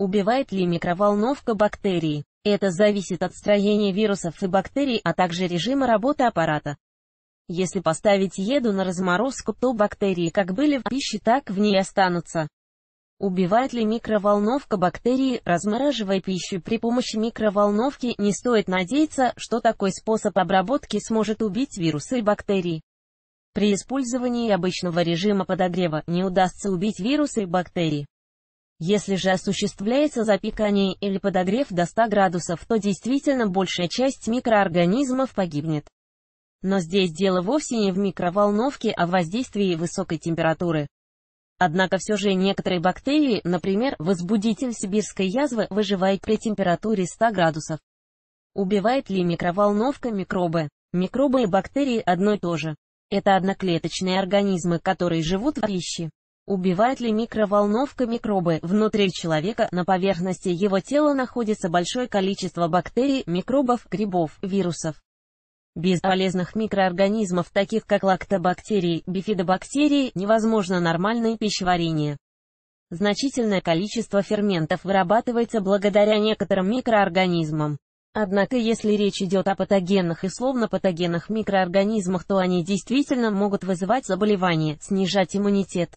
Убивает ли микроволновка бактерии? Это зависит от строения вирусов и бактерий, а также режима работы аппарата. Если поставить еду на разморозку, то бактерии как были в пище, так в ней останутся. Убивает ли микроволновка бактерии, размораживая пищу при помощи микроволновки, не стоит надеяться, что такой способ обработки сможет убить вирусы и бактерии. При использовании обычного режима подогрева не удастся убить вирусы и бактерии. Если же осуществляется запекание или подогрев до 100 градусов, то действительно большая часть микроорганизмов погибнет. Но здесь дело вовсе не в микроволновке, а в воздействии высокой температуры. Однако все же некоторые бактерии, например, возбудитель сибирской язвы, выживает при температуре 100 градусов. Убивает ли микроволновка микробы? Микробы и бактерии одно и то же. Это одноклеточные организмы, которые живут в пище. Убивает ли микроволновка микробы? Внутри человека, на поверхности его тела находится большое количество бактерий, микробов, грибов, вирусов. Без полезных микроорганизмов, таких как лактобактерии, бифидобактерии, невозможно нормальное пищеварение. Значительное количество ферментов вырабатывается благодаря некоторым микроорганизмам. Однако если речь идет о патогенных и словно-патогенных микроорганизмах, то они действительно могут вызывать заболевания, снижать иммунитет.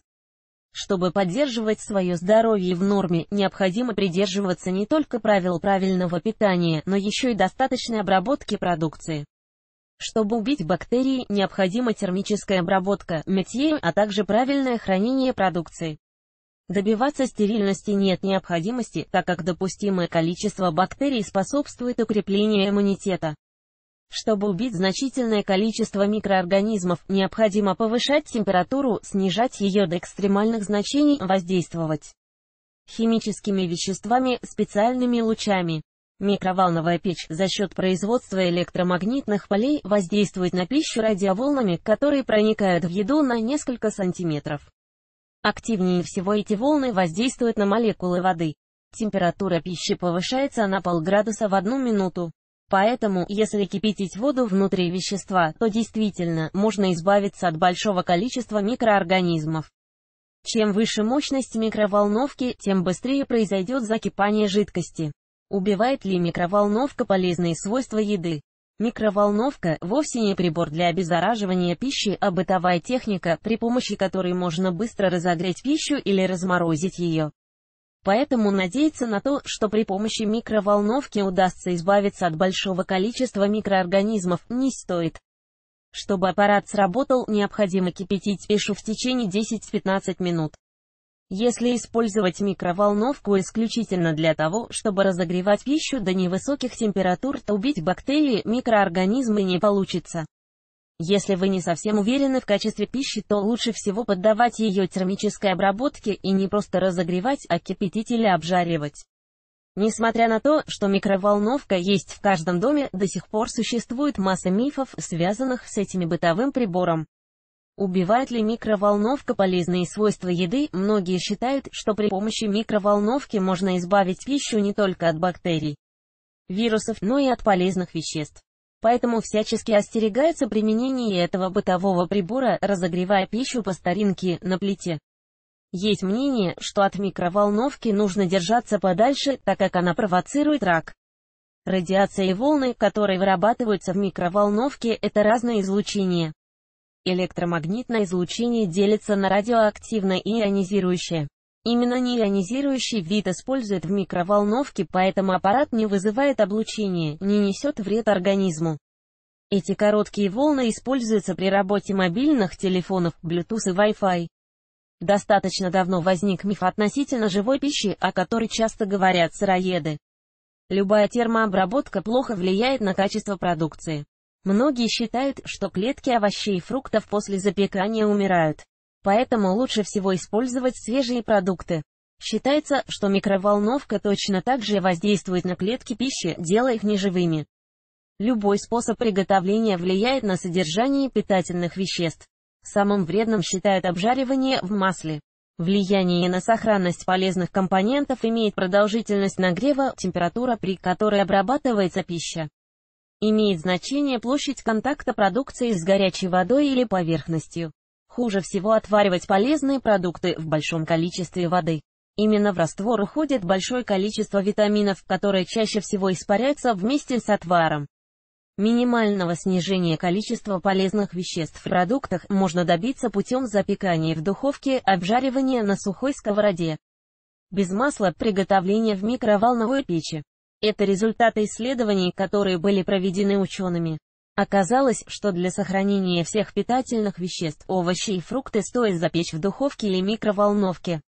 Чтобы поддерживать свое здоровье в норме, необходимо придерживаться не только правил правильного питания, но еще и достаточной обработки продукции. Чтобы убить бактерии, необходима термическая обработка, мытье, а также правильное хранение продукции. Добиваться стерильности нет необходимости, так как допустимое количество бактерий способствует укреплению иммунитета. Чтобы убить значительное количество микроорганизмов, необходимо повышать температуру, снижать ее до экстремальных значений, воздействовать химическими веществами, специальными лучами. Микроволновая печь за счет производства электромагнитных полей воздействует на пищу радиоволнами, которые проникают в еду на несколько сантиметров. Активнее всего эти волны воздействуют на молекулы воды. Температура пищи повышается на полградуса в одну минуту. Поэтому, если кипятить воду внутри вещества, то действительно, можно избавиться от большого количества микроорганизмов. Чем выше мощность микроволновки, тем быстрее произойдет закипание жидкости. Убивает ли микроволновка полезные свойства еды? Микроволновка – вовсе не прибор для обеззараживания пищи, а бытовая техника, при помощи которой можно быстро разогреть пищу или разморозить ее. Поэтому надеяться на то, что при помощи микроволновки удастся избавиться от большого количества микроорганизмов, не стоит. Чтобы аппарат сработал, необходимо кипятить пищу в течение 10-15 минут. Если использовать микроволновку исключительно для того, чтобы разогревать пищу до невысоких температур, то убить бактерии, микроорганизмы не получится. Если вы не совсем уверены в качестве пищи, то лучше всего поддавать ее термической обработке и не просто разогревать, а кипятить или обжаривать. Несмотря на то, что микроволновка есть в каждом доме, до сих пор существует масса мифов, связанных с этим бытовым прибором. Убивает ли микроволновка полезные свойства еды? Многие считают, что при помощи микроволновки можно избавить пищу не только от бактерий, вирусов, но и от полезных веществ поэтому всячески остерегается применения этого бытового прибора, разогревая пищу по старинке, на плите. Есть мнение, что от микроволновки нужно держаться подальше, так как она провоцирует рак. Радиация и волны, которые вырабатываются в микроволновке, это разное излучение. Электромагнитное излучение делится на радиоактивное и ионизирующее. Именно неионизирующий вид используют в микроволновке, поэтому аппарат не вызывает облучения, не несет вред организму. Эти короткие волны используются при работе мобильных телефонов, Bluetooth и Wi-Fi. Достаточно давно возник миф относительно живой пищи, о которой часто говорят сыроеды. Любая термообработка плохо влияет на качество продукции. Многие считают, что клетки овощей и фруктов после запекания умирают. Поэтому лучше всего использовать свежие продукты. Считается, что микроволновка точно так же воздействует на клетки пищи, делая их неживыми. Любой способ приготовления влияет на содержание питательных веществ. Самым вредным считают обжаривание в масле. Влияние на сохранность полезных компонентов имеет продолжительность нагрева, температура, при которой обрабатывается пища. Имеет значение площадь контакта продукции с горячей водой или поверхностью. Хуже всего отваривать полезные продукты в большом количестве воды. Именно в раствор уходит большое количество витаминов, которые чаще всего испаряются вместе с отваром. Минимального снижения количества полезных веществ в продуктах можно добиться путем запекания в духовке, обжаривания на сухой сковороде. Без масла приготовления в микроволновой печи. Это результаты исследований, которые были проведены учеными. Оказалось, что для сохранения всех питательных веществ овощи и фрукты стоит запечь в духовке или микроволновке.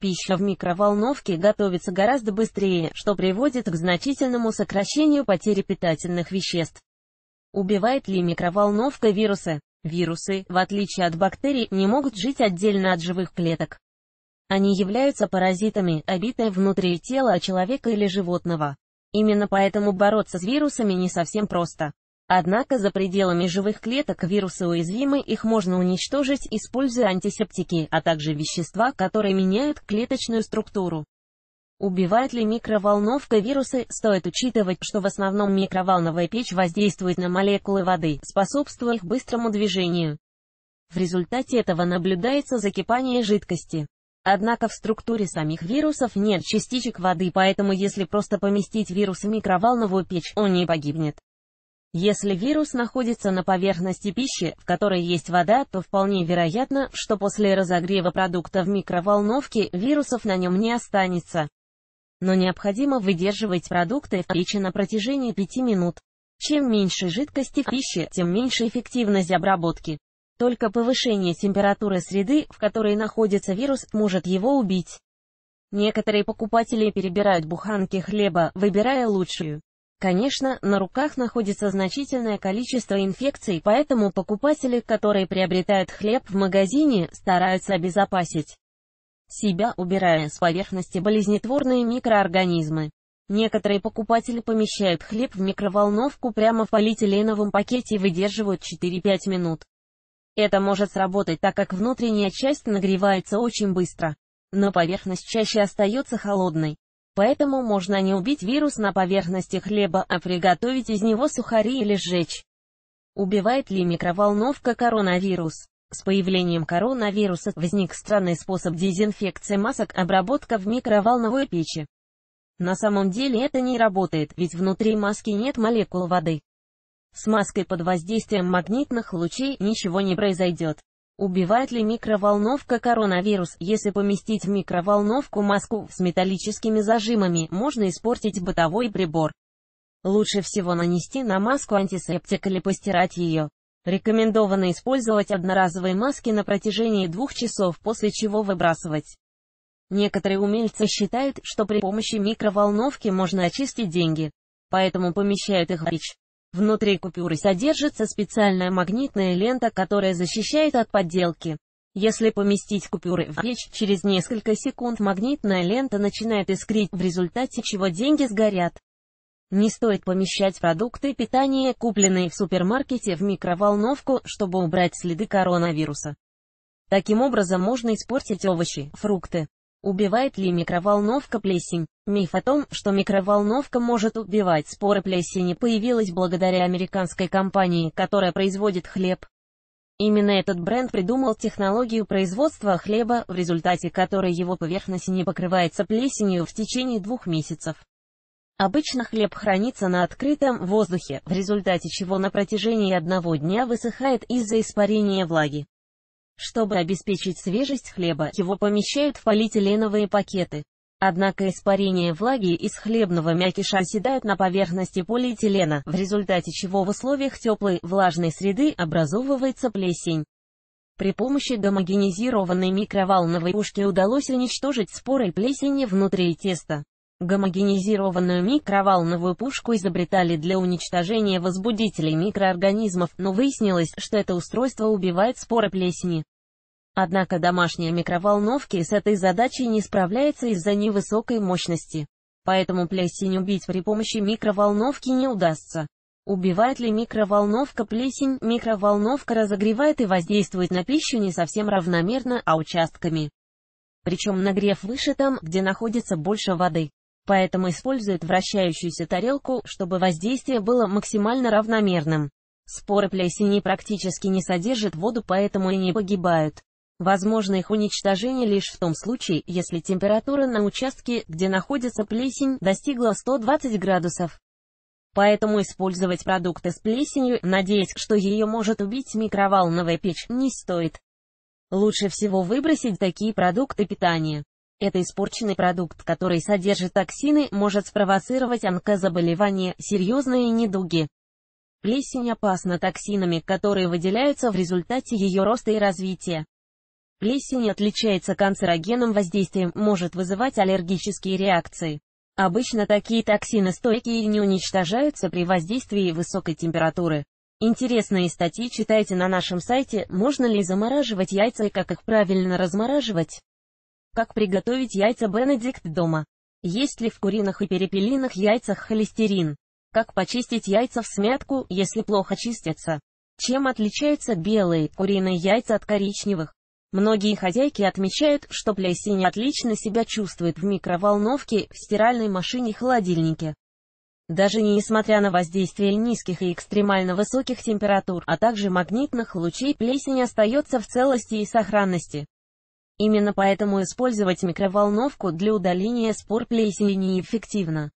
Пища в микроволновке готовится гораздо быстрее, что приводит к значительному сокращению потери питательных веществ. Убивает ли микроволновка вирусы? Вирусы, в отличие от бактерий, не могут жить отдельно от живых клеток. Они являются паразитами, обитые внутри тела человека или животного. Именно поэтому бороться с вирусами не совсем просто. Однако за пределами живых клеток вирусы уязвимы, их можно уничтожить, используя антисептики, а также вещества, которые меняют клеточную структуру. Убивает ли микроволновка вирусы, стоит учитывать, что в основном микроволновая печь воздействует на молекулы воды, способствуя их быстрому движению. В результате этого наблюдается закипание жидкости. Однако в структуре самих вирусов нет частичек воды, поэтому если просто поместить вирус в микроволновую печь, он не погибнет. Если вирус находится на поверхности пищи, в которой есть вода, то вполне вероятно, что после разогрева продукта в микроволновке вирусов на нем не останется. Но необходимо выдерживать продукты в печи на протяжении 5 минут. Чем меньше жидкости в пище, тем меньше эффективность обработки. Только повышение температуры среды, в которой находится вирус, может его убить. Некоторые покупатели перебирают буханки хлеба, выбирая лучшую. Конечно, на руках находится значительное количество инфекций, поэтому покупатели, которые приобретают хлеб в магазине, стараются обезопасить себя, убирая с поверхности болезнетворные микроорганизмы. Некоторые покупатели помещают хлеб в микроволновку прямо в полиэтиленовом пакете и выдерживают 4-5 минут. Это может сработать, так как внутренняя часть нагревается очень быстро, но поверхность чаще остается холодной. Поэтому можно не убить вирус на поверхности хлеба, а приготовить из него сухари или сжечь. Убивает ли микроволновка коронавирус? С появлением коронавируса возник странный способ дезинфекции масок, обработка в микроволновой печи. На самом деле это не работает, ведь внутри маски нет молекул воды. С маской под воздействием магнитных лучей ничего не произойдет. Убивает ли микроволновка коронавирус? Если поместить в микроволновку маску с металлическими зажимами, можно испортить бытовой прибор. Лучше всего нанести на маску антисептик или постирать ее. Рекомендовано использовать одноразовые маски на протяжении двух часов, после чего выбрасывать. Некоторые умельцы считают, что при помощи микроволновки можно очистить деньги, поэтому помещают их в печь. Внутри купюры содержится специальная магнитная лента, которая защищает от подделки. Если поместить купюры в печь, через несколько секунд магнитная лента начинает искрить, в результате чего деньги сгорят. Не стоит помещать продукты питания, купленные в супермаркете, в микроволновку, чтобы убрать следы коронавируса. Таким образом можно испортить овощи, фрукты. Убивает ли микроволновка плесень? Миф о том, что микроволновка может убивать споры плесени, появилась благодаря американской компании, которая производит хлеб. Именно этот бренд придумал технологию производства хлеба, в результате которой его поверхность не покрывается плесенью в течение двух месяцев. Обычно хлеб хранится на открытом воздухе, в результате чего на протяжении одного дня высыхает из-за испарения влаги. Чтобы обеспечить свежесть хлеба, его помещают в полиэтиленовые пакеты. Однако испарение влаги из хлебного мякиша оседают на поверхности полиэтилена, в результате чего в условиях теплой, влажной среды образовывается плесень. При помощи гомогенизированной микроволновой пушки удалось уничтожить споры плесени внутри теста. Гомогенизированную микроволновую пушку изобретали для уничтожения возбудителей микроорганизмов, но выяснилось, что это устройство убивает споры плесени. Однако домашние микроволновки с этой задачей не справляются из-за невысокой мощности. Поэтому плесень убить при помощи микроволновки не удастся. Убивает ли микроволновка плесень? Микроволновка разогревает и воздействует на пищу не совсем равномерно, а участками. Причем нагрев выше там, где находится больше воды поэтому использует вращающуюся тарелку, чтобы воздействие было максимально равномерным. Споры плесени практически не содержат воду, поэтому и не погибают. Возможно их уничтожение лишь в том случае, если температура на участке, где находится плесень, достигла 120 градусов. Поэтому использовать продукты с плесенью, надеясь, что ее может убить микроволновая печь, не стоит. Лучше всего выбросить такие продукты питания. Это испорченный продукт, который содержит токсины, может спровоцировать онкозаболевания, серьезные недуги. Плесень опасна токсинами, которые выделяются в результате ее роста и развития. Плесень отличается канцерогенным воздействием, может вызывать аллергические реакции. Обычно такие токсины стойкие и не уничтожаются при воздействии высокой температуры. Интересные статьи читайте на нашем сайте, можно ли замораживать яйца и как их правильно размораживать. Как приготовить яйца Бенедикт дома? Есть ли в куриных и перепелиных яйцах холестерин? Как почистить яйца в смятку, если плохо чистятся? Чем отличаются белые куриные яйца от коричневых? Многие хозяйки отмечают, что плесень отлично себя чувствует в микроволновке, в стиральной машине холодильнике. Даже несмотря на воздействие низких и экстремально высоких температур, а также магнитных лучей, плесень остается в целости и сохранности. Именно поэтому использовать микроволновку для удаления спор плесени неэффективно.